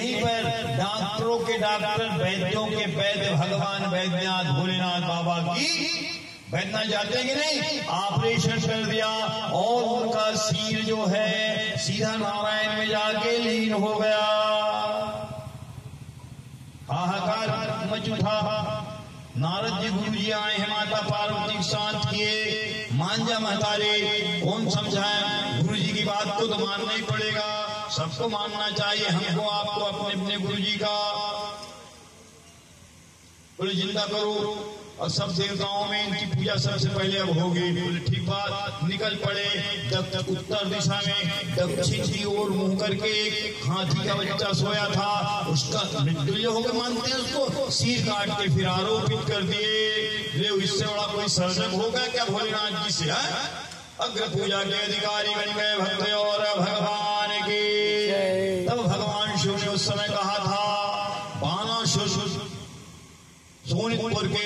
यहीं पर डॉक्टरों के डॉक्टर, वैद्यों के वैद्य, भगवान वैद्यनाथ भोलेनाथ बाबा की वैद्यनाथ जाते हैं कि नहीं? ऑपरेशन कर दिया और उनका सिर जो है सीधा नारायण में जाके लीन हो गया। हाहाकार मच उठा नारद जी गुरु जी आए हैं, माता पार्वती शांत किए। जा महतारे, कौन समझाए? गुरु जी की बात को तो मानना ही पड़ेगा। सबको मानना चाहिए, हमको, आपको, अपने अपने गुरु जी का। बोले, ज़िंदा करो। और सब देवताओं में इनकी पूजा सबसे पहले अब होगी। बोले, ठीक बात। निकल पड़े जब तक उत्तर दिशा में। दक्षिण की ओर मुँह करके हाथी का बच्चा सोया था। उसका मृत्यु हो गया मानते हैं उसको? सिर काट के फिर आरोपित कर दिए। ले इससे बड़ा कोई सर्जक होगा क्या? भोलेनाथ जी से अग्र पूजा के अधिकारी बन गए भक्त और भगवान। भगवान ने उस समय कहा था बाना शिव सोनितपुर के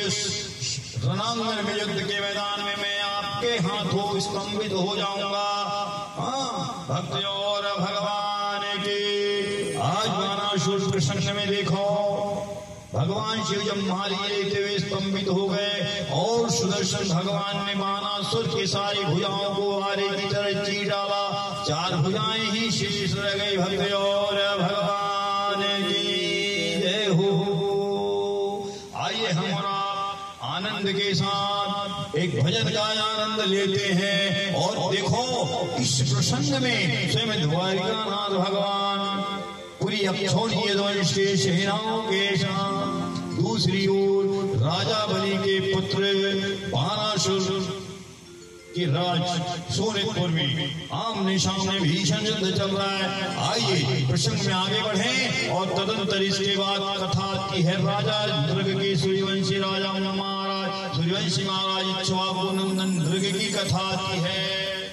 रणांगन में युद्ध के मैदान में मैं आपके हाथों स्तंभित हो जाऊँगा। हाँ भक्त और भगवान के, आज बानासुर प्रसंग में देखो, भगवान शिव जब मारी लेते हुए स्तंभित हो गए, और सुदर्शन भगवान ने बानासुर की सारी भुजाओं को आरे की तरह चीर डाला चार भुजाएँ ही शेष रह गई भक्त और भगवान की। हो। आइए हमारा आनंद के साथ एक भजन का आनंद लेते हैं और देखो, इस प्रसंग में स्वयं द्वारिकानाथ भगवान पूरी अब छोड़िए वंश के सेनाओं के साथ, दूसरी ओर राजा बलि के पुत्र बानासुर कि राज सोनेपुर में आमने सामने भीषण युद्ध चल रहा है। आइए, प्रसंग में आगे बढ़े और तदंतर इसके बाद कथा की है राजा दुर्ग के सूर्यवंशी राजा महाराज। सूर्यवंशी महाराज इच्छुआ नंदन दुर्ग की कथा की है।